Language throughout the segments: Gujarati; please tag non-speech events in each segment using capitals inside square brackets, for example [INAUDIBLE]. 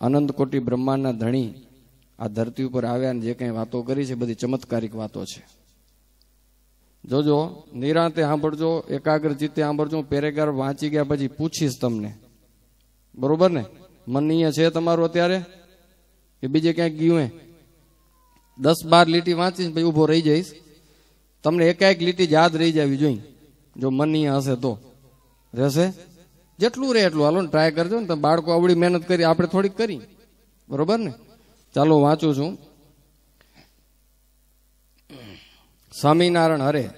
અનંત કોટી બ્રહ્માંડના ધણી આ ધરતી ઉપર આવ્યા ને જે કંઈ વાતો કરી છે, બધી ચમત્કારિક વાતો છે. જોજો, નિરાંતે સાંભળજો, એકાગ્ર ચિત્તે સાંભળજો પેરેગ્રાફ વાંચી ગયા પછી પૂછીશ તમને. બરોબર ને? મનનીય છે તમારું અત્યારે? કે બીજે ક્યાંક ગયું દસ બાર લીટી વાંચીશ પછી ઊભો રહી જઈશ. તમને એકાએક લીટી યાદ રહી જવી જોઈએ જો મનનીય હશે તો. રહેશે? જેટલું રહે એટલું. હાલો ટ્રાય કરજો ને. તમે બાળકો આવડી મહેનત કરી, આપણે થોડીક કરી. બરોબર ને? ચાલો, વાંચું છું. સ્વામિનારાયણ, હરે.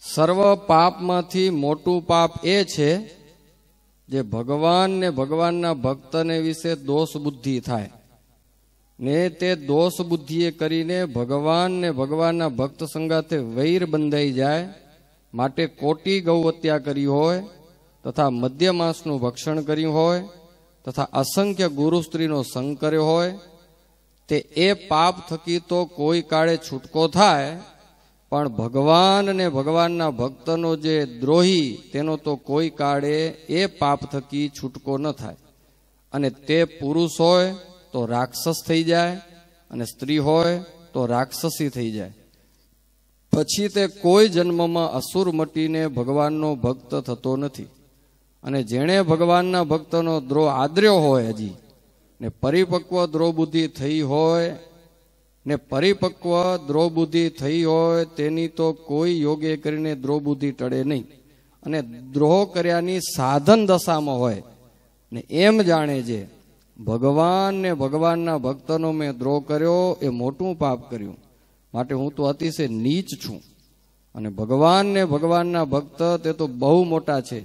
સર્વ પાપમાંથી મોટું પાપ એ છે જે ભગવાન ને ભગવાનના ભક્તને વિશે દોષ બુદ્ધિ થાય. ને તે દોષ બુદ્ધિએ કરીને ભગવાન ને ભગવાનના ભક્ત સંગાથે વૈર બંધાઈ જાય. માટે કોટી ગૌહત્યા કરી હોય, તથા મધ્ય માંસનું ભક્ષણ કર્યું હોય, તથા અસંખ્ય ગુરુ સ્ત્રીનો સંગ કર્યો હોય, તે એ પાપ થકી તો કોઈ કાળે છૂટકો થાય, પણ ભગવાન અને ભગવાનના ભક્તનો જે દ્રોહી, તેનો તો કોઈ કાળે એ પાપ થકી છૂટકો ન થાય. અને તે પુરુષ હોય તો રાક્ષસ થઈ જાય, અને સ્ત્રી હોય તો રાક્ષસી થઈ જાય. પછી તે કોઈ જન્મમાં અસુર મટીને ભગવાનનો ભક્ત થતો નથી. અને જેણે ભગવાનના ભક્તનો દ્રોહ આદર્યો હોય હજી, ને પરિપક્વ દ્રોહ બુદ્ધિ થઈ હોય, ને પરિપક્વ દ્રોબુદ્ધિ થઈ હોય, તેની તો કોઈ યોગે કરીને દ્રોહબુદ્ધિ ટળે નહીં. અને દ્રોહ કર્યાની સાધન દશામાં હોય, ને એમ જાણે છે, ભગવાન ને ભગવાનના ભક્તનો મેં દ્રોહ કર્યો, એ મોટું પાપ કર્યું. માટે હું તો અતિશય નીચ છું. અને ભગવાનને ભગવાનના ભક્ત તે તો બહુ મોટા છે.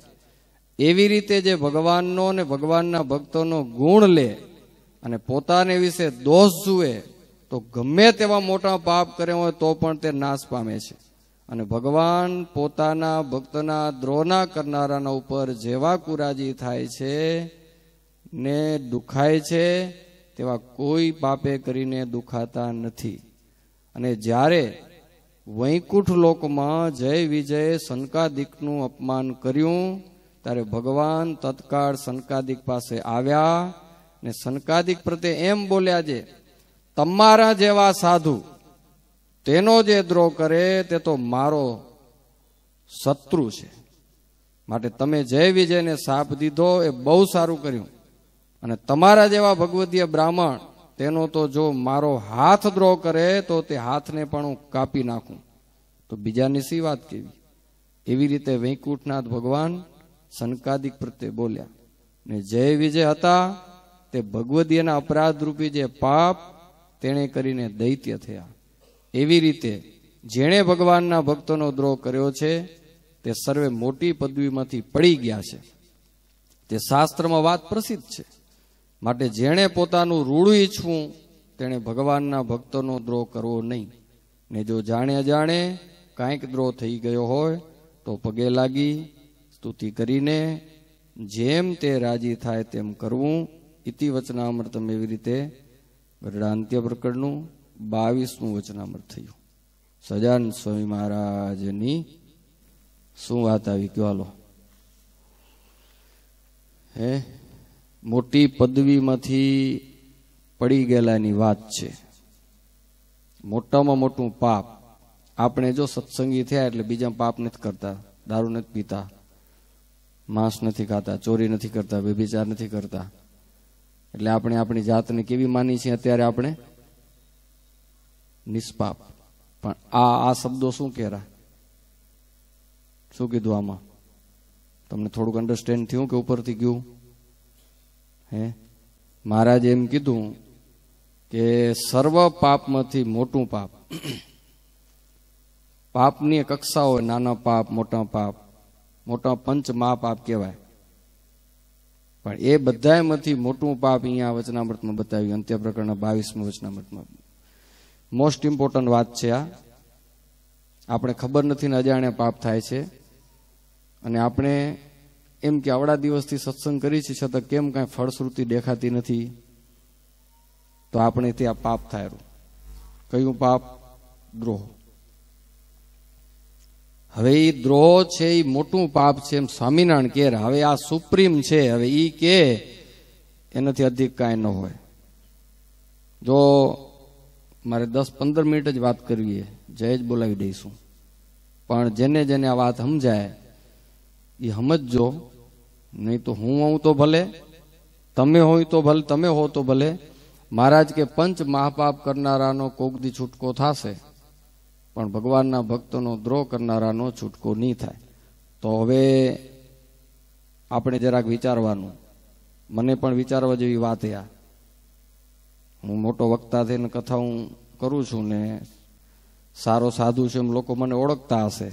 એવી રીતે જે ભગવાનનો ને ભગવાનના ભક્તોનો ગુણ લે અને પોતાને વિશે દોષ જુએ, તો ગમે તેવા મોટા પાપ કરે હોય તો પણ તે નાશ પામે છે. અને ભગવાન પોતાના ભક્તના દ્રોહના કરનારાના ઉપર જેવા કુરાજી થાય છે ને દુખાય છે, તેવા કોઈ પાપે કરીને દુખાતા નથી. અને જ્યારે વૈકુંઠ લોકમાં જય વિજય સનકાદિકનું અપમાન કર્યું, ત્યારે ભગવાન તત્કાળ સનકાદિક પાસે આવ્યા ને સનકાદિક પ્રત્યે એમ બોલ્યા છે, તમારા જેવા સાધુ, તેનો જે દ્રોહ કરે તે તો મારો શત્રુ છે. માટે તમે જય વિજયને સાપ દીધો એ બહુ સારું કર્યું. અને તમારા જેવા ભગવદીય બ્રાહ્મણ તેનો તો જો મારો હાથ દ્રોહ કરે તો તે હાથને પણ હું કાપી નાખું. તો બીજાની સી વાત કેવી? એવી રીતે વૈકુંઠનાથ ભગવાન સનકાદિક પ્રત્યે બોલ્યા, ને જય વિજય હતા, તે ભગવદીયના અપરાધ રૂપી જે પાપ તેણે કરીને દૈત્ય થયા. એવી રીતે જેણે ભગવાનના ભક્તોનો દ્રોહ કર્યો છે, તે સર્વે મોટી પદવીમાંથી પડી ગયા છે. તે શાસ્ત્રમાં વાત પ્રસિદ્ધ છે. માટે જેણે પોતાનું રૂડું ઈચ્છવું, તેણે ભગવાનના ભક્તોનો દ્રોહ કરવો નહીં. ને જો જાણે અજાણે કાંઈક દ્રોહ થઈ ગયો હોય, તો પગે લાગી સ્તુતિ કરીને, જેમ તે રાજી થાય તેમ કરવું. ઇતિ વચનામૃતમ એવી રીતે ગરડા અંત્ય પ્રકરણનું બાવીસમું વચનામૃત થયું. સજાન સ્વામી મહારાજની શું વાત આવી? ગયો હાલો. હે? મોટી પદવીમાંથી પડી ગયેલાની વાત છે. મોટામાં મોટું પાપ. આપણે જો સત્સંગી થયા એટલે બીજા પાપ નથી કરતા, દારૂ નથી પીતા, માંસ નથી ખાતા, ચોરી નથી કરતા, વ્યભિચાર નથી કરતા. એટલે આપણે આપણી જાતને કેવી માની છે અત્યારે આપણે? નિષ્પાપ. પણ આ આ શબ્દો શું કહેરા? શું કીધું આમાં? તમને થોડુંક અન્ડરસ્ટેન્ડ થયું કે ઉપરથી ગયું? હે? મહારાજે એમ કીધું કે સર્વ પાપમાંથી મોટું પાપ. [CLEARS THROAT] પાપની કક્ષા હોય નાના પાપ, મોટા પાપ, મોટા પંચ મહાપાપ કહેવાય. પણ એ બધામાંથી મોટું પાપ અહીંયા વચનામૃતમાં બતાવ્યું. અંત્ય પ્રકરણના બાવીસમાં વચનામૃતમાં. મોસ્ટ ઇમ્પોર્ટન્ટ વાત છે આ. આપણે ખબર નથી ને અજાણ્યા પાપ થાય છે. અને આપણે એમ કે આવડા દિવસથી સત્સંગ કરી છે, છતાં કેમ કાંઈ ફળશ્રુતિ દેખાતી નથી? તો આપણે ત્યાં પાપ થાય કયું પાપ? દ્રોહ. હવે એ દ્રોહ છે એ મોટું પાપ છે એમ સ્વામિનારાયણ કે હવે આ સુપ્રીમ છે, હવે એ કે એનાથી અધિક કાંઈ ન હોય. જો મારે દસ પંદર મિનિટ જ વાત કરવી જય જ બોલાવી દઈશું. પણ જેને જેને આ વાત સમજાય એ સમજજો નહીં તો હું હોઉં તો ભલે, તમે હોય તો ભલે, તમે હો તો ભલે. મહારાજ કે પંચ મહાપાપ કરનારાનો કોકદી છૂટકો થશે, પણ ભગવાનના ભક્તોનો દ્રોહ કરનારાનો છૂટકો નહીં થાય. તો હવે આપણે જરાક વિચારવાનું. મને પણ વિચારવા જેવી વાત આ હું મોટો વક્તા થઈને કથા હું કરું છું ને, સારો સાધુ છે એમ લોકો મને ઓળખતા હશે.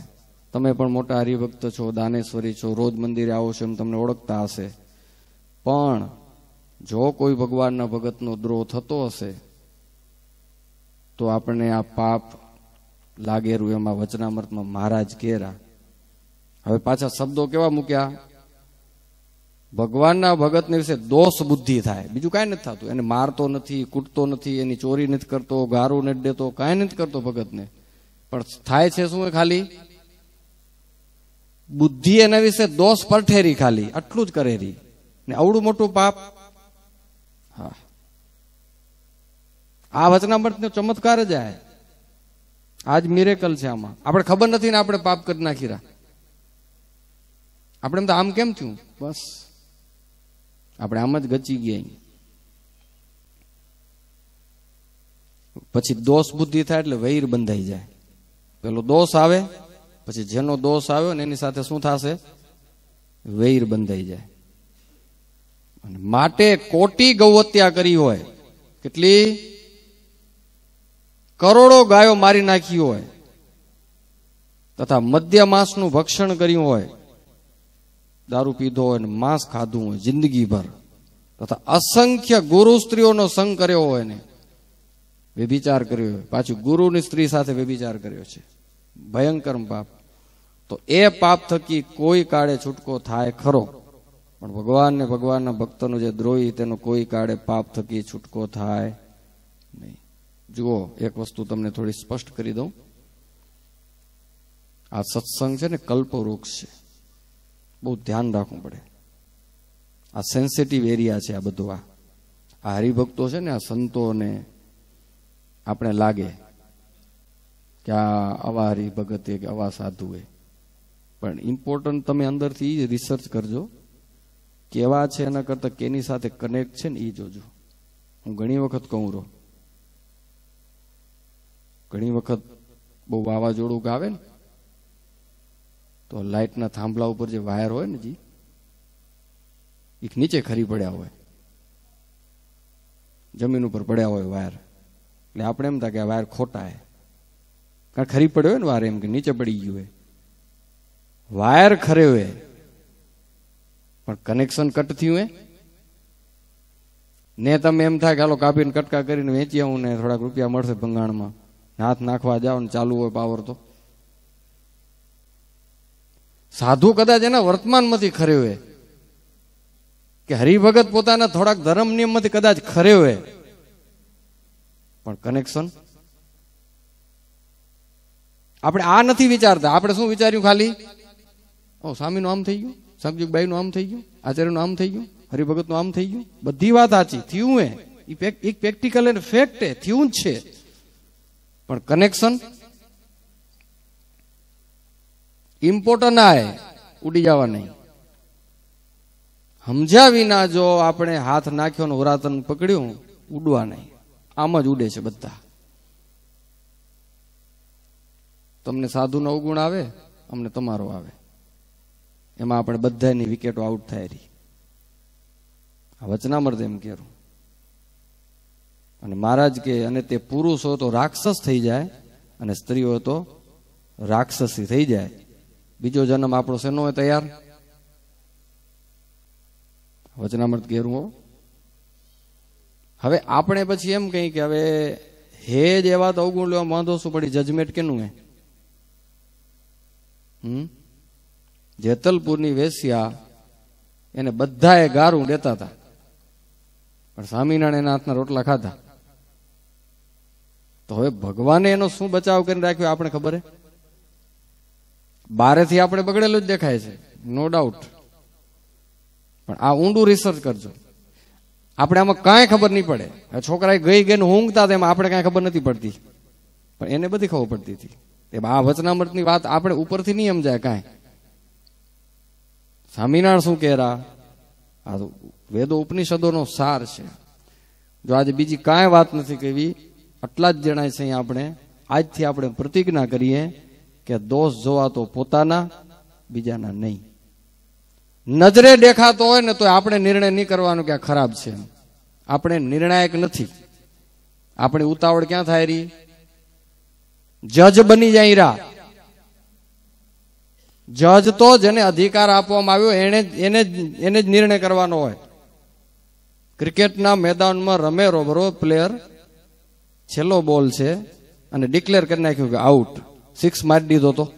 તમે પણ મોટા હરિભક્ત છો, દાનેશ્વરી છો, રોજ મંદિરે આવો છો એમ તમને ઓળખતા હશે. પણ જો કોઈ ભગવાનના ભગતનો દ્રોહ થતો હશે, તો આપણને આ પાપ લાગેરું એમાં વચનામૃતમાં મહારાજ કેરા હવે પાછા શબ્દો કેવા મૂક્યા? ભગવાનના ભગતને વિશે દોષ બુદ્ધિ થાય. બીજું કાંઈ નથી થતું. એને મારતો નથી, કૂટતો નથી, એની ચોરી નથી કરતો, ગારું નથી દેતો, કાંઈ નથી કરતો ભગતને. પણ થાય છે શું ખાલી? બુદ્ધિ એના વિશે દોષ પરઠેરી ખાલી, આટલું જ કરેરી. ને અવડું મોટું પાપ. હા. આ વચનામૃતનો ચમત્કાર જ આજ મિરેકલ છે આમાં. આપણે ખબર નથી ને આપણે પાપ કરી નાખી આપણે એમ તો આમ કેમ થયું? બસ. આપણે આમ જ ગચી ગયા પછી દોષ બુદ્ધિ થાય એટલે વૈર બંધાઈ જાય. પેલો દોષ આવે પછી જેનો દોષ આવ્યો ને એની સાથે શું થશે? વૈર બંધાઈ જાય. માટે કોટી ગૌહત્યા કરી હોય, કેટલી? કરોડો ગાયો મારી નાખી હોય, તથા મધ્ય માંસનું ભક્ષણ કર્યું હોય, દારૂ પીધો હોય ને માંસ ખાધું હોય, જિંદગીભર, તથા અસંખ્ય ગુરુ સ્ત્રીઓનો સંગ કર્યો હોય ને, વ્યભિચાર કર્યો હોય, પાછું ગુરુની સ્ત્રી સાથે વ્યભિચાર કર્યો છે. ભયંકર પાપ. તો એ પાપ થકી કોઈ કાળે છૂટકો થાય ખરો. પણ ભગવાન ને ભગવાનના ભક્તનો જે દ્રોહી તેનો કોઈ કાળે પાપ થકી છૂટકો થાય નહીં. જુઓ, એક વસ્તુ તમને થોડી સ્પષ્ટ કરી દઉં. આ સત્સંગ છે ને કલ્પવૃક્ષ છે. બહુ ધ્યાન રાખવું પડે. આ સેન્સિટિવ એરિયા છે આ બધું આ. આ હરિભક્તો છે ને આ સંતોને આપણે લાગે કે આ આવા હરિભગતે કે આવા સાધુએ પણ ઇમ્પોર્ટન્ટ તમે અંદરથી રિસર્ચ કરજો. કેવા છે એના કરતાં કેની સાથે કનેક્ટ છે ને એ જોજો. હું ઘણી વખત કહું રહો. ઘણી વખત બહુ વાવાઝોડું ગાવે ને, તો લાઇટના થાંભલા ઉપર જે વાયર હોય ને જી એક નીચે ખરી પડ્યા હોય. જમીન ઉપર પડ્યા હોય વાયર. એટલે આપણે એમ થાય કે આ વાયર ખોટા હે. કારણ ખરી પડ્યો હોય ને વાયર એમ કે નીચે પડી ગયું હોય વાયર ખરે હોય. પણ કનેક્શન કટ થયું એ ને તમે એમ થાય કે હાલો કાપીને કટકા કરીને વેચી આવું ને થોડાક રૂપિયા મળશે ભંગાણમાં. હાથ નાખવા જાઓ ને ચાલુ હોય પાવર તો. સાધુ કદાચ એના વર્તમાનમાંથી ખરે હોય. કે હરિભગત પોતાના થોડાક ધર્મ નિયમમાંથી કદાચ ખરે હોય. પણ કનેક્શન આપણે આ નથી વિચારતા. આપણે શું વિચાર્યું ખાલી? ઓ, સ્વામીનું આમ થઈ ગયું સામજીભાઈનું આમ થઈ ગયું, આચાર્યનું આમ થઈ ગયું, હરિભગતનું આમ થઈ ગયું, બધી વાત સાચી, થયું એ. એક પ્રેક્ટિકલ અને ફેક્ટ એ, થયું જ છે. પણ કનેક્શન ઇમ્પોર્ટન્ટ ના ઉડી જવા નહીં સમજ્યા વિના જો આપણે હાથ નાખ્યો ને હોરાતન પકડ્યું, ઉડવા નહીં. આમ જ ઉડે છે બધા. તમને સાધુનો અવગુણ આવે, અમને તમારો આવે. એમાં આપણે બધાની વિકેટો આઉટ થાય રહી. આ વચનામૃત એમ કેરું અને મહારાજ કે, અને તે પુરુષ હોય તો રાક્ષસ થઈ જાય અને સ્ત્રી હોય તો રાક્ષસી થઈ જાય. બીજો જન્મ આપણો શેનો હોય તૈયાર? વચનામૃત કેરું હો. હવે આપણે પછી એમ કહી કે હવે હે જ એવા તો અવગુણ લેવા વાંધો શું પડી જજમેન્ટ કેનું હે? હમ? જેતલપુરની વેશ્યા એને બધાએ ગારું દેતા હતા. પણ સ્વામિનારાયણ એના હાથના રોટલા ખાધા. તો હવે ભગવાને એનો શું બચાવ કરીને રાખ્યો આપણે ખબર હે? બારેથી આપણે બગડેલું જ દેખાય છે નો ડાઉટ પણ આ ઊંડું રિસર્ચ કરજો. આપણે આમાં કાંઈ ખબર નહીં પડે. આ છોકરાએ ગઈ ગઈને ઊંઘતા તેમાં આપણે કાંઈ ખબર નથી પડતી. પણ એને બધી ખબર પડતી હતી. આ વચનામૃતની વાત આપણે ઉપરથી નહીં સમજાય કાંઈ. સ્વામિનારાયણ શું કહેરા. આ વેદો ઉપનિષદોનો સાર છે. જો આજે બીજી કાંઈ વાત નથી કહેવી, આટલા જ જણાય છે અહીંયા આપણે. આજથી આપણે પ્રતિજ્ઞા કરીએ કે દોષ જોવા તો પોતાના, બીજાના નહીં. નજરે દેખાતો હોય ને તો આપણે નિર્ણય નહીં કરવાનો કે ખરાબ છે આપણે નિર્ણાયક નથી. આપણી ઉતાવળ ક્યાં થાય રહી? જજ બની જાય રા. જજ તો જેને અધિકાર આપવામાં આવ્યો એને એને એને જ નિર્ણય કરવાનો હોય. ક્રિકેટના મેદાનમાં રમે રોબરો પ્લેયર છેલ્લો બોલ છે અને ડિક્લેર કરી નાખ્યું કે આઉટ. સિક્સ મારી દીધો તો.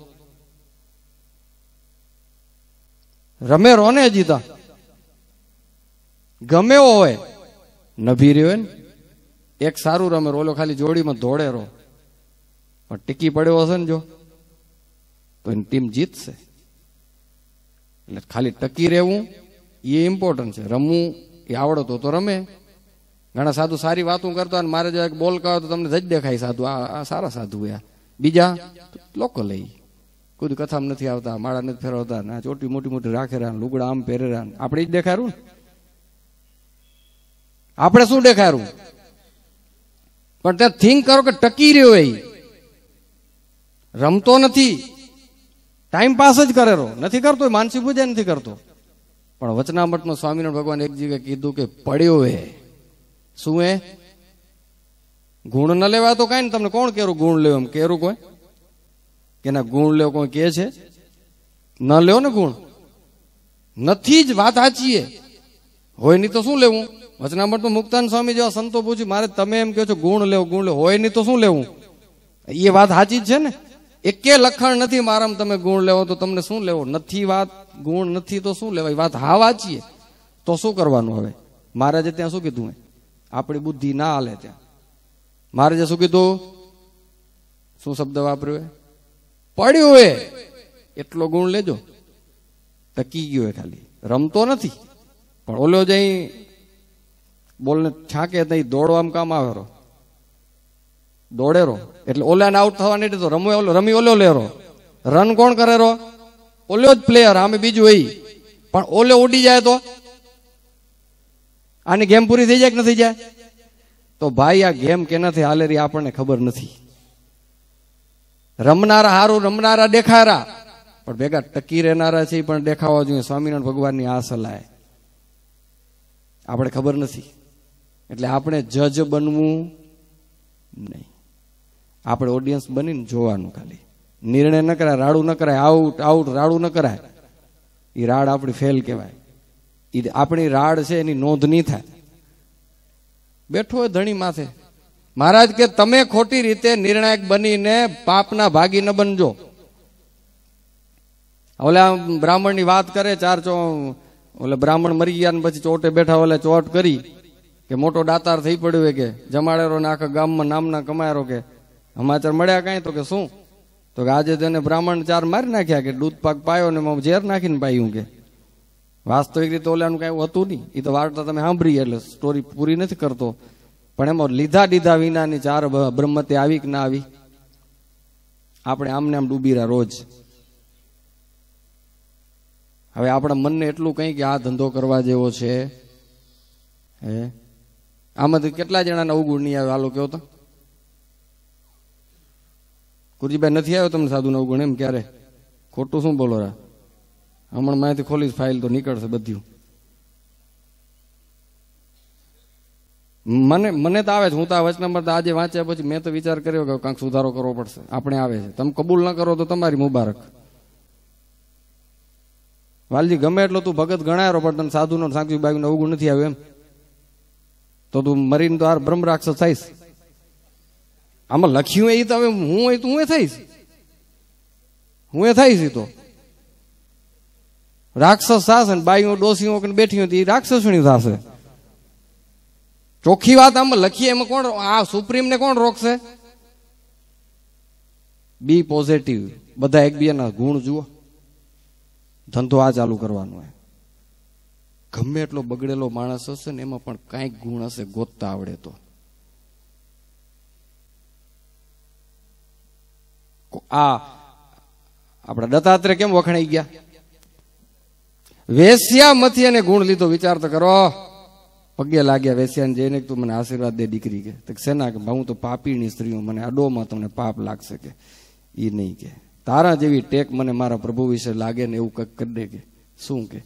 રમે ને જીતા ગમે હોય, નભી રહ્યો ને, એક સારું રમે ઓલો ખાલી જોડીમાં દોડેરો પણ ટીકી પડ્યો હશે ને જો. તો એની ટીમ જીતશે. એટલે ખાલી ટકી રહેવું, એ ઇમ્પોર્ટન્ટ છે. રમવું એ આવડતો તો રમે. ઘણા સાધુ સારી વાતો કરતા અને મારે જો બોલ કહો તો તમને જ દેખાય સાધુ. આ સારા સાધુ આ. બીજા લોકો લઈ. કોઈ કથામાં નથી આવતા, માળા નથી ફેરવતા, ના ચોટી મોટી મોટી રાખેરા લુગડા આમ પહેરેરા આપણે જ દેખાડું આપણે શું દેખાડું પણ ત્યાં થિંક કરો કે ટકી રહ્યો એ. રમતો નથી. ટાઈમ પાસ જ કરેલો. નથી કરતો માનસિક પૂજા નથી કરતો. પણ વચનામૃતમાં સ્વામિનારાયણ ભગવાન એક જગ્યાએ કીધું કે પડ્યો હે. શું હે? ગુણ ન લેવા તો કઈ ને, તમને કોણ કેરું ગુણ લેવું એમ કેરું કોઈ? કે ના, ગુણ લેવો કોઈ કે છે? ન લેવો ને ગુણ? નથી જ વાત સાચી હોય નહીં તો શું લેવું? વચનામૃત મુક્તાન સ્વામી જેવા સંતો પૂછ્યું મારે તમે એમ કહો છો ગુણ લેવો ગુણ લેવો હોય નહીં તો શું લેવું? એ વાત સાચી જ છે ને? એકે લખણ નથી, મારામાં તમે ગુણ લેવો તો તમને શું લેવો? નથી વાત, ગુણ નથી તો શું લેવાય? વાત હા વાંચીએ. તો શું કરવાનું હવે? મહારાજે ત્યાં શું કીધું? આપણી બુદ્ધિ ના હાલે ત્યાં. મહારાજે શું કીધું? શું શબ્દ વાપર્યો પડ્યું એ. એટલો ગુણ લેજો. ટકી ગયો એ ખાલી. રમતો નથી. પણ ઓલો જઈ બોલને છાંકે તઈ દોડવામાં કામ આવેરો દોડેરો. એટલે ઓલાને આઉટ થવા નહીં તો રમે રમી ઓલો લેરો. રન કોણ કરેરો ઓલો જ પ્લેયર આમે બીજું એ. પણ ઓલે ઉડી જાય તો? આની ગેમ પૂરી થઈ જાય કે નથી જાય? તો ભાઈ, આ ગેમ કેનાથી હાલેરી આપણને ખબર નથી. રમનારા હારું, રમનારા દેખારા. પણ ભેગા ટકી રહેનારા છે પણ દેખાવા જોઈએ. સ્વામિનારાયણ ભગવાનની આ સલાહ. આપણે ખબર નથી. એટલે આપણે જજ બનવું નહીં. આપણે ઓડિયન્સ બનીને જોવાનું ખાલી. નિર્ણય ન કરાય, રાડું ન કરાય આઉટ આઉટ રાડું ન કરાય. એ રાડ આપણી ફેલ કહેવાય. એ આપણી રાડ છે, એની નોંધ નહીં થાય. બેઠો હોય ધણી માથે. મહારાજ કે, તમે ખોટી રીતે નિર્ણાયક બનીને પાપના ભાગી ન બનજો. ઓલા બ્રાહ્મણની વાત કરે, ચાર ચો, ઓલે બ્રાહ્મણ મરી ગયા ને પછી ચોટે બેઠા ઓલે ચોટ કરી કે મોટો દાતાર થઈ પડ્યો કે, જમાડેરો ને આખા ગામમાં નામના કમાયરો કે સમાચાર મળ્યા કાંઈ? તો કે શું? તો કે આજે તેને બ્રાહ્મણ ચાર મારી નાખ્યા કે દૂધ પાક પાયો ને ઝેર નાખીને પાયું કે. વાસ્તવિક રીતે ઓલાનું કઈ હતું નહીં. એ તો વાર્તા તમે સાંભળી એટલે સ્ટોરી પૂરી નથી કરતો. પણ એમાં લીધા દીધા વિનાની ચાર બ્રહ્મતે આવી કે ના આવી? આપણે આમને આમ ડૂબી રહ્યા રોજ. હવે આપણા મનને એટલું કઈ કે આ ધંધો કરવા જેવો છે. હે? આમાંથી કેટલા જણાના અવગુણ નહીં આવે? હાલો કેવો તો? કુરજીભાઈ નથી આવ્યો તમને સાધુ અવગુણ એમ? ક્યારે? ખોટું શું બોલો રા? હમણાં માહિતી ખોલીશ ફાઇલ તો નીકળશે બધું મને મને તો આવે છે. હું તો આ વચનામૃત આજે વાંચ્યા પછી મેં તો વિચાર કર્યો કે કાંઈક સુધારો કરવો પડશે. આપણે આવે છે. તમે કબૂલ ન કરો તો તમારી મુબારક. વાલજી, ગમે એટલો તું ભગત ગણાયો પણ તને સાધુનો સાંકજી બાગીનો અવગુણ નથી આવ્યું એમ? તો તું મરીને તો આ બ્રહ્મ રાક્ષસ થઈશ. આમાં લખ્યું એ તો હવે હું હોય તો હું એ થઈશ હું એ થઈશ એ તો. રાક્ષસ થશે ને બાઈઓ ડોસીઓ બેઠી હતી રાક્ષસણી થશે. ચોખ્ખી વાત આમાં લખીએ એમાં કોણ આ સુપ્રીમ ને કોણ રોકશે? B positive. બધા એકબીજાના ગુણ જુઓ. ધંધો આ ચાલુ કરવાનો હોય. ગમે એટલો બગડેલો માણસ હશે ને એમાં પણ કાંઈક ગુણ હશે, ગોતતા આવડે તો. આ આપણા દત્તાત્રે કેમ વખણાઈ ગયા? વેશ્યા મથી અને ગુણ લીધો, વિચાર તો કરો. પગે લાગ્યા વેશ્યાને જઈને તું મને આશીર્વાદ દે દીકરી કે. શેના કે હું તો પાપીની સ્ત્રીઓ, મને અડોમાં તમને પાપ લાગશે કે. એ નહીં કે. તારા જેવી ટેક મને મારા પ્રભુ વિશે લાગે ને એવું કંઈક કરી દે કે. શું કે?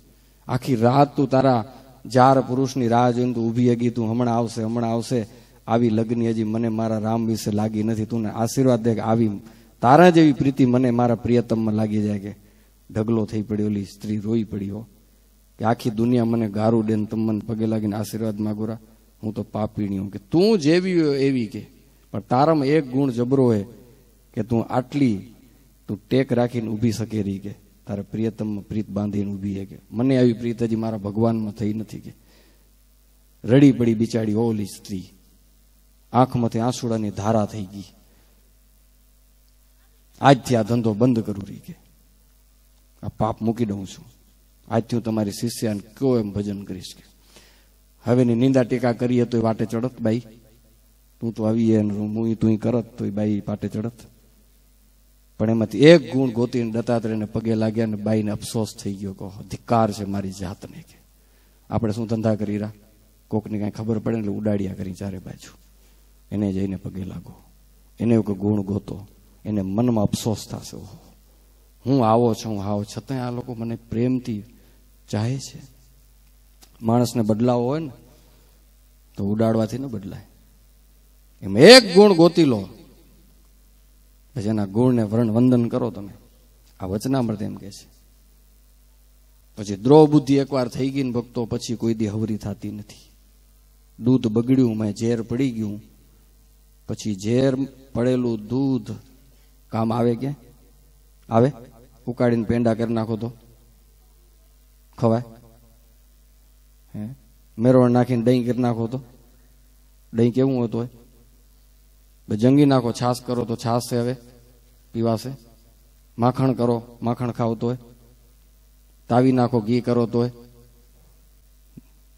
આખી રાત તું તારા જાર પુરુષની રાહ જોઈને તું ઊભી હગી, તું હમણાં આવશે હમણાં આવશે. આવી લગ્ન હજી મને મારા રામ વિશે લાગી નથી. તું આશીર્વાદ દે કે આવી તારા જેવી પ્રીતિ મને મારા પ્રિયતમમાં લાગી જાય કે ઢગલો થઈ પડ્યો, ઓલી સ્ત્રી રોઈ પડ્યો. કે આખી દુનિયા મને ગારું ડેન મને પગે લાગીને આશીર્વાદ માગુરા હું તો પાપીણી કે તું જેવી હોય એવી કે. પણ તારામાં એક ગુણ જબરો હે કે તું આટલી તું ટેક રાખીને ઊભી શકે રહી કે. તારા પ્રિયતમમાં પ્રીત બાંધીને ઊભી હે કે. મને આવી પ્રીત હજી મારા ભગવાનમાં થઈ નથી કે. રડી પડી બિચારી ઓલી સ્ત્રી. આંખમાંથી આંસુડાની ધારા થઈ ગઈ. આજથી આ ધંધો બંધ કરું રહી કે. આ પાપ મૂકી દઉં છું. આજથી હું તમારી શિષ્યાને કયો એમ ભજન કરીશ કે. હવેની નિંદા ટેકા કરીએ તો વાટે ચડત બાઈ. તું તો આવી હું તું કરત તો બાઈ પાટે ચડત. પણ એમાંથી એક ગુણ ગોતીને દત્તાત્રેયને પગે લાગ્યા ને બાઈને અફસોસ થઈ ગયો કહો ધિક્કાર છે મારી જાતને કે. આપણે શું ધંધા કરી રહ્યા? કોકને કાંઈ ખબર પડે એટલે ઉડાડ્યા કરી ચારે બાજુ. એને જઈને પગે લાગો. એને એવું ગુણ ગોતો. એને મનમાં અફસોસ થશે. હું આવો છું આવો છતાંય આ લોકો મને પ્રેમથી ચાહે છે. માણસને બદલાવો હોય ને, તો ઉડાડવાથી ન બદલાય. એમ એક ગુણ ગોતી લો. પછી એના ગુણને વર્ણ વંદન કરો તમે. આ વચનામૃત એમ કે છે. પછી દ્રોહ બુદ્ધિ એકવાર થઈ ગઈ ને ભક્તો પછી કોઈ દી હવરી થતી નથી. દૂધ બગડ્યું, મેં ઝેર પડી ગયું. પછી ઝેર પડેલું દૂધ કામ આવે કે? આવે? ઉકાળીને પેંડા કરી નાખો તો. ખવાય? હે? મેરોણ નાખીને દહીં કરી નાખો તો. દહીં કેવું હોતું હોય? જંગી નાખો છાસ કરો તો છાસ છે હવે. પીવાશે. માખણ કરો, માખણ ખાવતો હોય. તાવી નાખો, ઘી કરો તો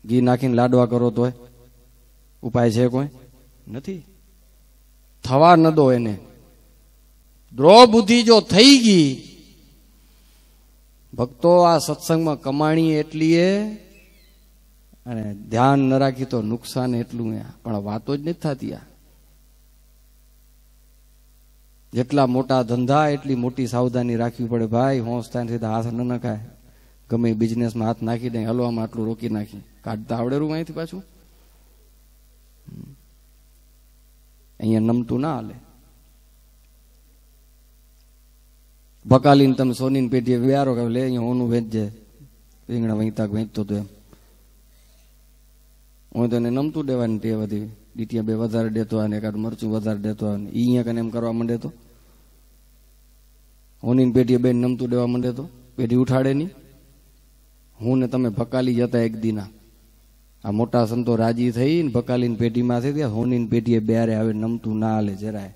ઘી નાખીને લાડવા કરો તો ઉપાય છે કોઈ? નથી. થવા ન દો એને. દ્રોહ બુદ્ધિ જો થઈ ગઈ, ભક્તો આ સત્સંગમાં કમાણી એટલી એ અને ધ્યાન ન રાખી તો નુકસાન એટલું પણ વાતો જ નથી થતી આ. જેટલા મોટા ધંધા, એટલી મોટી સાવધાની રાખવી પડે. ભાઈ, હોંશ સીધા હાથ ન નખાય. ગમે બિઝનેસમાં હાથ નાખી દે, હલવામાં આટલું રોકી નાખી. કાઢતા આવડેરું અહીંથી પાછું? અહીંયા નમતું ના હાલે. બકાલીને તમે સોનીની પેટીએ વ્યારો કે લે, અહીંયા હોનું વેચજે. રીંગણા વહીતા વેચતો તો એમ. હું તો એને નમતું દેવાની તે બધી ડીટીયા બે વધારે દેતો અને એકાદ મરચું વધારે દેતો અને ઈ અહીંયા કને એમ કરવા માંડે તો? હોની પેટીએ બેન નમતું દેવા માંડે તો? પેઢી ઉઠાડે નહીં? હું ને તમે ભકાલી જતા એક દીના. આ મોટા સંતો રાજી થઈ ને ભકાલીની પેઢીમાં થઈ હોની પેઢીએ બેરે હવે નમતું ના હાલે જરાય.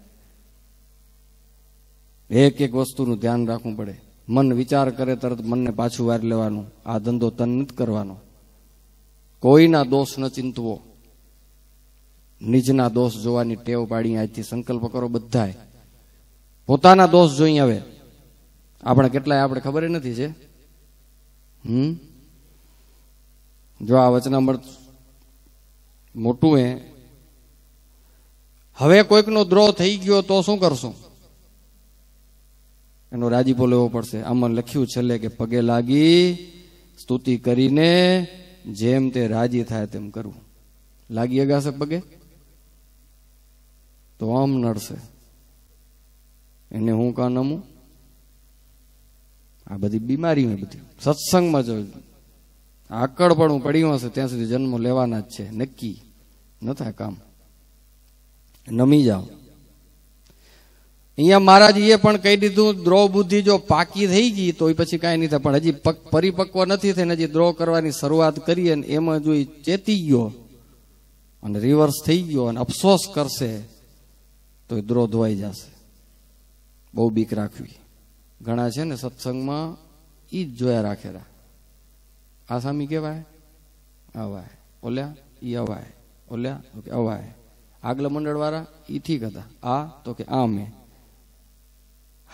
એક એક વસ્તુનું ધ્યાન રાખવું પડે. મન વિચાર કરે તરત મનને પાછું વાર લેવાનું. આ ધંધો તન નથી કરવાનો. કોઈના દોષ ન ચિંતવો. નિજના દોષ જોવાની ટેવ પાડી આજથી સંકલ્પ કરો બધાય. પોતાના દોષ જોઈ હવે આપણે કેટલાય આપણે ખબર નથી છે? હમ? જો આ વચનામૃત મોટું હે. હવે કોઈકનો દ્રોહ થઈ ગયો તો શું કરશું? એનો રાજીપો લેવો પડશે. આમાં લખ્યું છેલ્લે કે પગે લાગી સ્તુતિ કરીને જેમ તે રાજી થાય તેમ કરવું. લાગી અગાશે પગે? તો આમ નડશે. એને હું કા નમું? આ બધી બીમારી બધી. સત્સંગમાં જો આકડ પણ હું પડ્યું હશે, ત્યાં સુધી જન્મ લેવાના જ છે. નક્કી. ન થાય કામ. નમી જાઓ. અહીંયા મહારાજીએ પણ કહી દીધું, દ્રોહ બુદ્ધિ જો પાકી થઈ ગઈ તો પછી કાંઈ નહીં થાય. પણ હજી પરિપક્વ નથી થઈને હજી દ્રોહ કરવાની શરૂઆત કરી અને એમાં જો ચેતી ગયો અને રિવર્સ થઈ ગયો અને અફસોસ કરશે, તો એ દ્રોહ ધોવાઈ જશે. બહુ બીક રાખવી. ઘણા છે ને સત્સંગમાં એ જ જોયા રાખેલા. આસામી કહેવાય? અવાય. ઓલ્યા? ઈ અવાય. ઓલ્યા? તો અવાય. આગલા મંડળ વાળા ઈ ઠીક હતા. આ તો કે આ મેં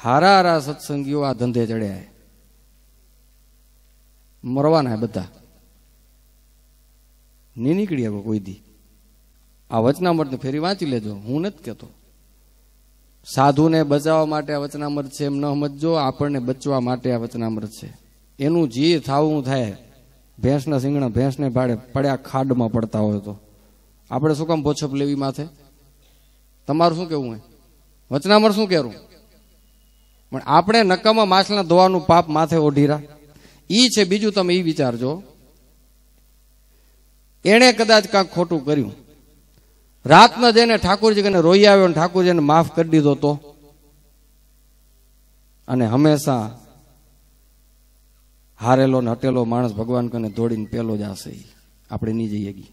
હારા હારા સત્સંગીઓ આ ધંધે ચડ્યા મરવાના બધા. નહીં નીકળી હવે કોઈ દી. આ વચનામૃત ફેરી વાંચી લેજો. હું નથી કહેતો સાધુને બચાવવા માટે આ વચનામૃત છે એમ ન સમજો આપણને બચવા માટે આ વચનામૃત છે. એનું જે થાવું થાય, ભેંસના સિંગણા ભેંસને ભાડે પડ્યા ખાડમાં પડતા હોય તો. આપણે શું કામ પોછપ લેવી માથે? તમારું શું કેવું હે વચનામૃત શું કહેવું પણ આપણે નકામા માછલા ધોવાનું પાપ માથે ઓઢીરા. ઈ છે બીજું તમે ઈ વિચારજો. એણે કદાચ કાંક ખોટું કર્યું. રાતના જઈને ઠાકોરજી કને રોઈ આવ્યો ઠાકોરજીને માફ કરી દીધો તો? અને હંમેશા હારેલો ને હટેલો માણસ ભગવાન કને દોડીને પેલો જ આવશે ઈ. આપણે નહીં જઈએ ગઈ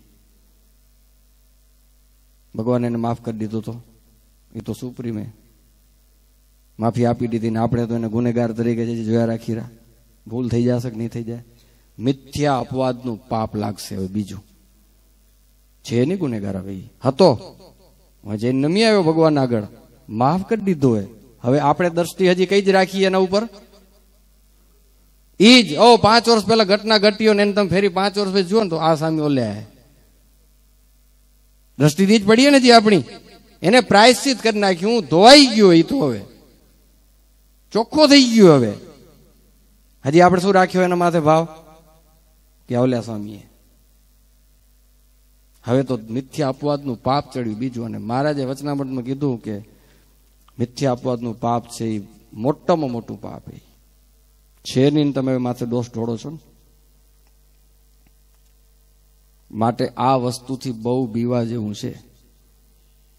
ભગવાન એને માફ કરી દીધો તો? એ તો સુપ્રીમે. માફી આપી દીધી ને આપણે તો એને ગુનેગાર તરીકે જે જોયા રાખી રહ્યા ભૂલ થઈ જશે કે નહીં થઈ જાય? મિથ્યા અપવાદનું પાપ લાગશે હવે બીજું. છે નહીં ગુનેગાર હવે હતો. જે નમી આવ્યો ભગવાન આગળ. માફ કરી દીધો હે હવે આપણે દ્રષ્ટિ હજી કઈ જ રાખીએ એના ઉપર? ઈ જ. ઓ, પાંચ વર્ષ પહેલા ઘટના ઘટ્યો ને એને તમે ફેરી પાંચ વર્ષ પછી જુઓ ને તો આ સામે ઓલ્યા. દ્રષ્ટિથી જ પડીએ ને જે આપણી. એને પ્રાયશ્ચિત કરી નાખ્યું. ધોવાઈ ગયો એ તો હવે. ચોખ્ખો થઈ ગયો હવે. હજી આપણે શું રાખ્યો એના માથે ભાવ? કે આવલ્યા સ્વામીએ. હવે તો મિથ્યા અપવાદનું પાપ ચડ્યું બીજું. અને મહારાજે વચનામૃતમાં કીધું કે મિથ્યા અપવાદનું પાપ છે એ મોટામાં મોટું પાપ એ છે તમે માથે દોષ ઢોળો છો ને? માટે આ વસ્તુથી બહુ બીવા જેવું છે.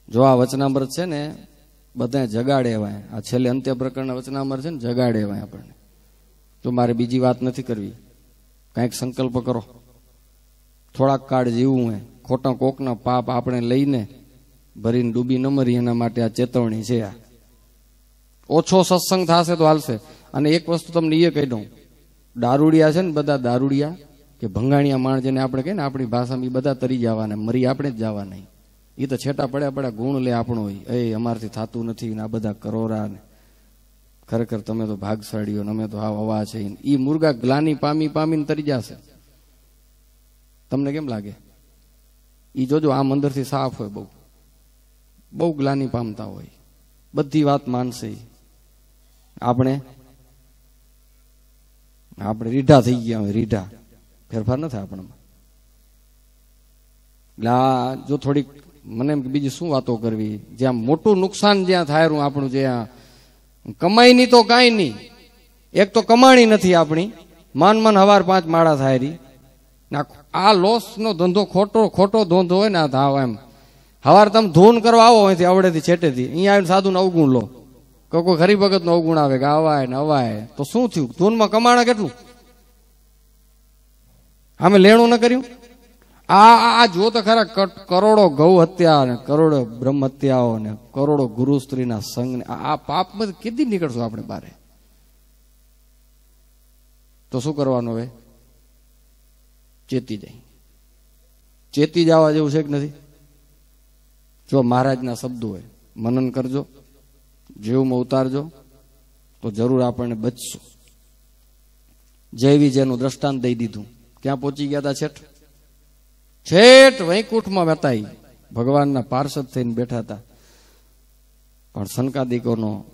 જો આ વચનામૃત છે ને બધા જગાડે એવાય. આ છેલ્લે અંત્ય પ્રકરણના વચનામૃત છે ને, જગાડે એવાય આપણને. તો મારે બીજી વાત નથી કરવી. કાંઈક સંકલ્પ કરો. થોડાક કાળ જીવવું હે ખોટા કોકના પાપ આપણે લઈને ભરીને ડૂબી ન મરી એના માટે આ ચેતવણી છે આ. ઓછો સત્સંગ થશે તો હાલશે. અને એક વસ્તુ તમને એ કહી દઉં. દારૂડિયા છે ને, બધા દારૂડિયા કે ભંગાણિયા માણ જેને આપણે કહીએ ને, આપણી ભાષામાં એ બધા તરી જવાના, મરી આપણે જ જવાના એ તો છેટા પડ્યા પડ્યા ગુણ લે આપણો એ અમારથી થતું નથી ને આ બધા કરોરા ને. ખરેખર તમે તો ભાગશાળીઓ ને અમે તો હાવ હવા છે એ મુર્ગા ગ્લાની પામી પામીને તરી જશે. તમને કેમ લાગે? એ જોજો, આમ અંદરથી સાફ હોય બહુ. બહુ ગ્લાની પામતા હોય. બધી વાત માનશે આપણે? આપણે રીઢા થઈ ગયા હોય, રીઢા. ફેરફાર ન થાય આપણામાં. એટલે જો થોડીક મને એમ કે બીજી શું વાતો કરવી? જ્યાં મોટું નુકસાન જ્યાં થાય આપણું જ્યાં કમાઈ ની તો કાંઈ નહીં. એક તો કમાણી નથી આપણી. માન માન હવાર પાંચ માળા થાય રહી આ લોસ નો ધંધો ખોટો ખોટો ધંધો હોય ને આ ધાવ એમ. હવાર તમે ધૂન કરવા આવો અહીંથી અવડેથી છેટેથી. અહીંયા આવીને સાધુને અવગુણ લો. કોઈ ખરી ભગત નો અવગુણ આવે કે અવાય ને અવાય. તો શું થયું? ધૂનમાં કમાણા કેટલું? અમે લેણું ન કર્યું? આ, આ- જો તો ખરા કરોડો ગૌ હત્યા ને કરોડો બ્રહ્મ હત્યાઓ ને કરોડો ગુરુ સ્ત્રીના સંગ આ પાપમાં કીધી નીકળશું આપણે બારે? તો શું કરવાનું હવે? ચેતી જાય. ચેતી જવા જેવું છે કે નથી? જો મહારાજના શબ્દો હોય, મનન કરજો, જીવમાં ઉતારજો, તો જરૂર આપણને બચશું. જૈવી જેનું દ્રષ્ટાંત દઈ દીધું. ક્યાં પહોંચી ગયા હતા છેઠ? છેઠ વૈકુંઠમાં હતા ઈ. ભગવાનના પાર્ષદ થઈને બેઠા હતા. પણ સનકાદિકોનો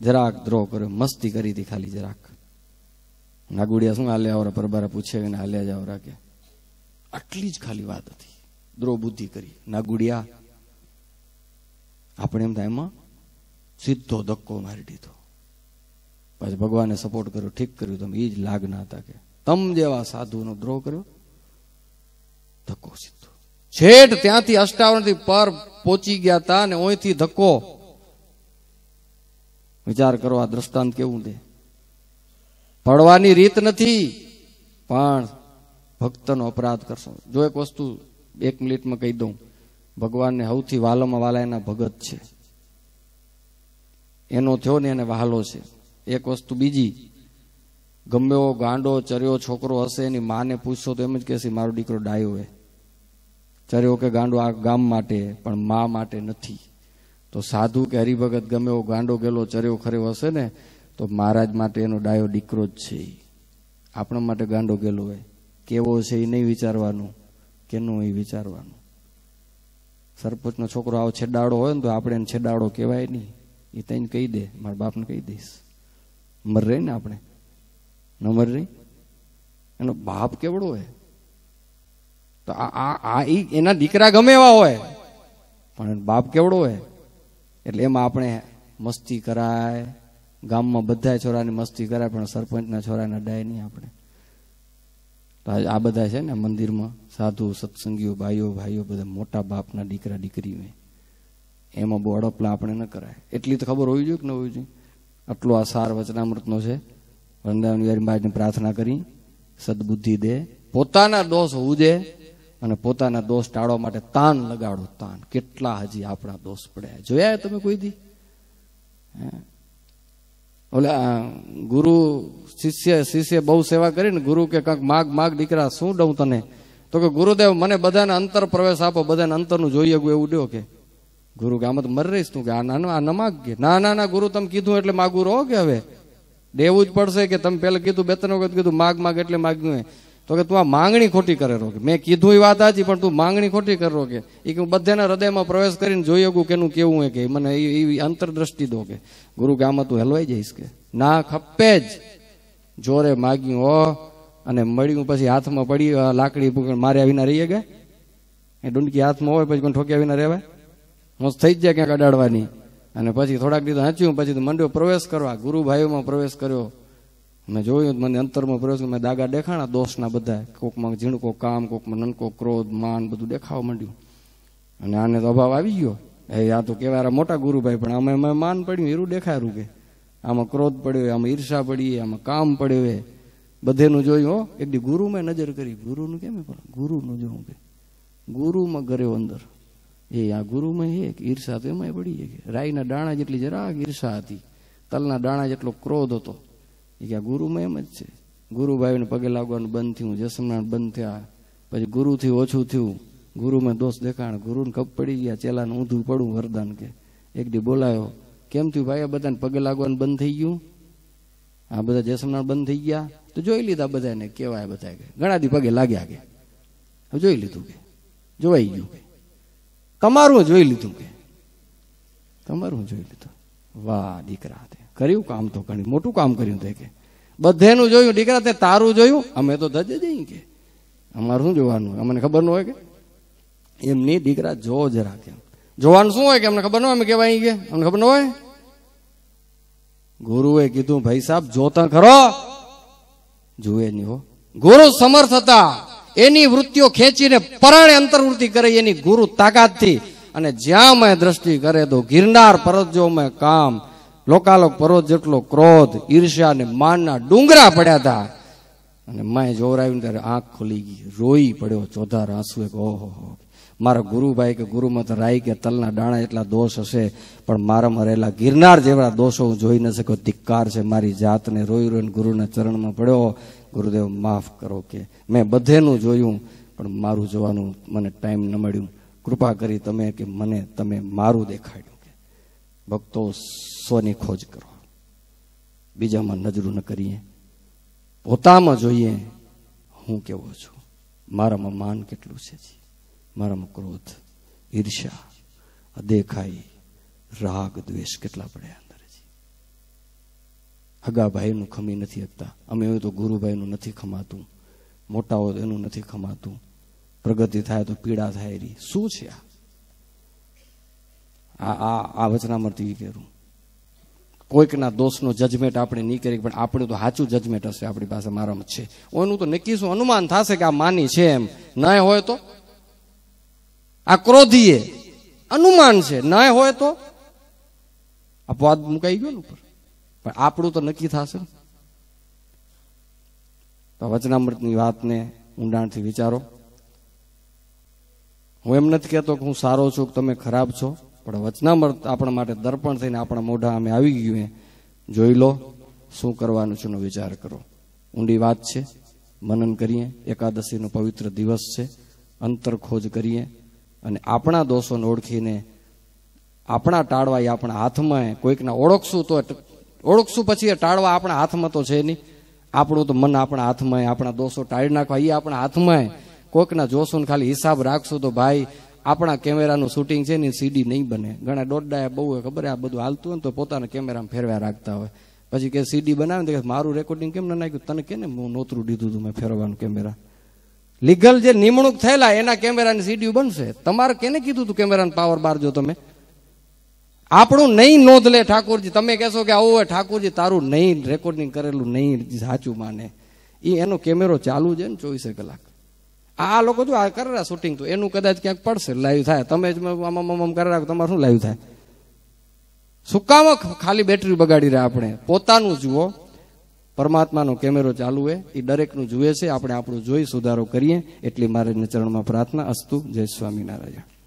જરાક દ્રોહ કર્યો. મસ્તી કરી હતી ખાલી જરાક. નાગુડિયા શું હાલે આવરા? પરબારા પૂછે ને હાલ્યા આવરા કે? આટલી જ ખાલી વાત હતી. દ્રોહ બુદ્ધિ કરી. નાગુડિયા, આપણે એમ થાય, એમાં સીધો ધક્કો મારી દીધો. પછી ભગવાને સપોર્ટ કર્યો. ઠીક કર્યું. તમે એ જ લાગના હતા કે. તમ જેવા સાધુનો દ્રોહ કર્યો. ધક્કો સીધો. છેટ ત્યાંથી અષ્ટાવરણથી પર પહોંચી ગયા હતા અને ઓયથી ધક્કો. વિચાર કરો આ દ્રષ્ટાંત કેવું દે પડવાની રીત નથી, પણ ભક્તનો અપરાધ કરશો. જો એક વસ્તુ એક મિનિટમાં કહી દઉં, ભગવાનને સૌથી વાલામાં વાલા એના ભગત છે. એનો થયો ને એને વહાલો છે. એક વસ્તુ બીજી ગમે એવો ગાંડો, ચર્યો, છોકરો હશે, એની માને પૂછશો તો એમ જ કહેશે, મારો દીકરો ડાયો હે. ચર્યો કે ગાંડો આ ગામ માટે, પણ મા માટે નથી. તો સાધુ કે હરિભગત ગમે એવો ગાંડો ગેલો ચર્યો ખર્યો હશે ને, તો મહારાજ માટે એનો ડાયો દીકરો જ છે. આપણા માટે ગાંડો ગેલો હોય. કેવો છે એ નહીં વિચારવાનું. કેનું એ વિચારવાનું? સરપંચનો છોકરો આવો છેડાડો હોય ને, તો આપણે એને છેડાડો કહેવાય નહીં. એ તઈને કહી દે, મારા બાપને કહી દઈશ. મર રહી ને આપણે? ન મર રહી? એનો બાપ કેવડો હોય? તો આ આ એના દીકરા ગમે એવા હોય, પણ બાપ કેવડો હોય? એટલે એમાં આપણે મસ્તી કરાય, ગામમાં બધા છોરાની મસ્તી કરાય, પણ સરપંચના છોરાના ડાય નહીં આપણે. તો આ બધા છે ને મંદિરમાં સાધુ, સત્સંગીઓ, ભાઈઓ ભાઈઓ બધા મોટા બાપના દીકરા, દીકરી એમાં બહુ અડપલા આપણે ન કરાય. એટલી તો ખબર હોવી જોઈએ કે ન હોવી જોઈએ? આટલો આ સાર વચનામૃતનો છે. વૃંદાવન વિહારી પ્રાર્થના કરી, સદબુદ્ધિ દે. પોતાના દોષ હોવું ઉજે. અને પોતાના દોષ ટાળવા માટે તાન લગાડો, તાન. કેટલા હજી આપણા દોષ પડ્યા જોયા તમે કોઈ દી ઓલે ગુરુ, શિષ્ય શિષ્ય બહુ સેવા કરી ને ગુરુ કે કંઈક માગ માગ દીકરા શું દઉં તને? તો કે, ગુરુદેવ, મને બધાને અંતર પ્રવેશ આપો, બધાને અંતરનું જોઈએ એવું ડ્યો કે. ગુરુ કે, આમાં તો મર રહીશ તું કે, આ ના આ ન માગ કે? ના ના ના, ગુરુ, તમે કીધું એટલે માગું રહો કે હવે? દેવું જ પડશે કે તમે પેલા કીધું, બે, ત્રણ વખત કીધું, માગ માગ એટલે માગ્યું હે તો કે તું આ માંગણી ખોટી કરે રોકે. મેં કીધું એ વાત સાચી, પણ તું માંગણી ખોટી કરો કે એ કે હું બધાના હૃદયમાં પ્રવેશ કરીને જોઈ શકું કેનું કેવું હે કે મને એ અંતરદ્રષ્ટિ દો કે. ગુરુ કે આમાં તું હેલવાઈ જઈશ કે? ના ખપ્પે જ. જોરે માગ્યું હો, અને મળ્યું પછી હાથમાં પડી લાકડી માર્યા વિના રહીએ ગયા એ ડુંડકી હાથમાં હોય પછી કોઈ ઠોક્યા વિના રહેવાય? મોસ થઈ જ જાય ક્યાંક અડાડવાની. અને પછી થોડાક દીધું હાંચ્યું, પછી મંડ્યો પ્રવેશ કરવા. ગુરુ ભાઈઓમાં પ્રવેશ કર્યો. મેં જોયું મને અંતરમાં પ્રવેશ મેં દાગા દેખાણા દોષના બધા. કોકમાં ઝીણકો કામ, કોકમાં નનકો ક્રોધ, માન બધું દેખાવા માંડ્યું. અને આને તો અભાવ આવી ગયો. એ આ તો કેવા મોટા ગુરુભાઈ, પણ આમાં એમાં માન પડ્યું, હીરું દેખાયું કે આમાં ક્રોધ પડ્યો, આમાં ઈર્ષા પડી, આમાં કામ પડ્યો એ. બધેનું જોયું, હો. એક દી ગુરુમાં નજર કરી. ગુરુનું કેમ પણ? ગુરુનું જોઉં કે. ગુરુમાં ગર્યો અંદર. એ આ ગુરુમાં હે ઈર્ષા તો એમાંય પડી રાઈના દાણા જેટલી જરા ઈર્ષા હતી. તલના દાણા જેટલો ક્રોધ હતો. એ કે આ ગુરુમાં એમ જ છે. ગુરુભાઈને પગે લાગવાનું બંધ થયું જસમનાણ બંધ થયા. પછી ગુરુથી ઓછું થયું. ગુરુમાં દોષ દેખાણ. ગુરુને કપ પડી ગયા, ચેલાને ઊંધું પડું વરદાન કે. એક દી બોલાયો, કેમ થયું ભાઈ, આ બધાને પગે લાગવાનું બંધ થઈ ગયું? આ બધા જસમનાણ બંધ થઈ ગયા. તો જોઈ લીધા બધાને, કેવાય બધા કે. ઘણા દી પગે લાગ્યા કે. હવે જોઈ લીધું કે. જોવાઈ ગયું કે. તમારું જોઈ લીધું કે. તમારું જોઈ લીધું. વાહ, દીકરા કર્યું કામ તો કર્યું, મોટું કામ કર્યું તે કે. બધેનું જોયું, દીકરા તે તારું જોયું, અમે તો ધજે જઈ કે. અમારે શું જોવાનું અમને ખબર ન હોય કે? એમની દીકરા જો જરા કેમ જોવાનું શું હોય કે? અમને ખબર ન હોય? અમે કેવાય કે. અમને ખબર ન હોય? ગુરુએ કીધું, ભાઈ સાહેબ, જોતા ખરો. જુએ નહીં હો. ગુરુ સમર્થ હતા. એની વૃત્તિઓ ખેંચીને પરાણે અંતર્વૃત્તિ કરે એની ગુરુ તાકાતથી. અને જ્યાં મેં દ્રષ્ટિ કરે તો ગિરનાર પરત જો મેં કામ લોકાલોક પર્વત જેટલો ક્રોધ, ઈર્ષ્યા અને માનના ડુંગરા પડ્યા હતા અને મેં જોવરાવીને ત્યારે આંખ ખુલી ગઈ, રોઈ પડ્યો ચોધાર આંસુ એક, ઓહો મારા ગુરુભાઈ કે ગુરુમાં રાઈ કે તલના દાણા એટલા દોષ હશે, પણ મારામાં રહેલા ગિરનાર જેવા દોષો હું જોઈ ન શક્યો. ધિક્કાર છે મારી જાતને. રોઈ રોઈને ગુરુના ચરણમાં પડ્યો. ગુરુદેવ, માફ કરો કે મેં બધેનું જોયું, પણ મારું જોવાનું મને ટાઈમ ન મળ્યું. કૃપા કરી તમે કે મને, તમે મારું દેખાડ્યું કે. ભક્તો સ્વની ખોજ કરો. બીજામાં નજરું ન કરીએ. પોતામાં જોઈએ હું કેવો છું. મારામાં માન કેટલું છે મારામાં ક્રોધ ઈર્ષા અદેખાઈ રાગ, દ્વેષ કેટલા પડ્યા અંદર હગાભાઈનું હગા ખમી નથી શકતા અમે એવું તો ગુરુભાઈનું નથી ખમાતું. મોટા હોય તો એનું નથી ખમાતું. પ્રગતિ થાય તો પીડા થાય રહી શું છે આ? આ આ વચનામર્થી કરું કોઈકના દોષનો જજમેન્ટ આપણે નહીં કરી પણ આપણું તો સાચું જજમેન્ટ હશે, આપણી પાસે મારામાં છે. ઓનું તો નક્કી શું? અનુમાન થશે કે આ માની છે એમ. ન હોય તો? આ ક્રોધીએ. અનુમાન છે. ના હોય તો? અપવાદ મુકાઈ ગયો ઉપર. પણ આપણું તો નક્કી થશે તો વચનામૃતની વાતને ઊંડાણથી વિચારો. હું એમ નથી કહેતો કે હું સારો છું, કે તમે ખરાબ છો. પણ વચનામૃત આપણા માટે દર્પણ થઈને આપણા મોઢા અમે આવી ગયું જોઈ લો, શું કરવાનું છે એનો વિચાર કરો. ઊંડી વાત છે. મનન કરીએ. એકાદશીનો પવિત્ર દિવસ છે. અંતર ખોજ કરીએ. અને આપણા દોષોને ઓળખીને આપણા ટાળવા એ આપણા હાથમાં કોઈકના ઓળખશું તો ઓળખશું પછી એ ટાળવા આપણા હાથમાં તો છે નહીં. આપણું તો મન આપણા હાથમાં આપણા દોષો ટાળી નાખવા એ આપણા હાથમાં કોઈકના જોશું ખાલી હિસાબ રાખશું તો ભાઈ આપણા કેમેરાનું શૂટિંગ છે ને સીડી નહીં બને. ઘણા દોડડાએ બહુ ખબર આ બધું હાલતું હોય ને તો પોતાના કેમેરામાં ફેરવ્યા રાખતા હોય. પછી કે સીડી બનાવે ને મારું રેકોર્ડિંગ કેમ ના નાખ્યું? તને કેને હું નોતરું દીધું હતું મેં ફેરવવાનું કેમેરા? લીગલ જે નિમણૂક થયેલા, એના કેમેરાની સીડીઓ બનશે. તમારે કેને કીધું હતું કેમેરાનો પાવર બારજો તમે? આપણું નહીં નોંધ લે ઠાકોરજી. તમે કહેશો કે આવું હોય, ઠાકોરજી, તારું નહીં રેકોર્ડિંગ કરેલું નહીં સાચું માને. એ એનો કેમેરો ચાલુ છે ને ચોવીસે કલાક. આ લોકો જો આ કરે શૂટિંગ તો એનું કદાચ ક્યાંક પડશે લાઈવ થાય. તમે જ આમ કરે રાખો તમારે શું લાઈવ થાય? શું કામ ખાલી બેટરી બગાડી રહ્યા આપણે. પોતાનું જુઓ. પરમાત્માનો કેમેરો ચાલુ હોય એ દરેકનું જુએ છે. આપણે આપણું જોઈ સુધારો કરીએ. એટલી મારે ચરણમાં પ્રાર્થના. અસ્તુ. જય સ્વામિનારાયણ.